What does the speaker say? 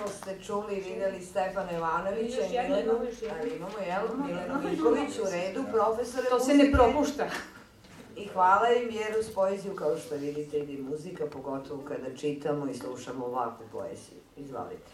Pažljivo ste čuli i videli Stefana Jovanovića i Milenu, ali imamo, jel, Milenu Miković u redu, profesore To se ne propušta. I hvala im jer uz poeziju, kao što vidite, ide muzika, pogotovo kada čitamo i slušamo ovakvu poeziju. Izvalite.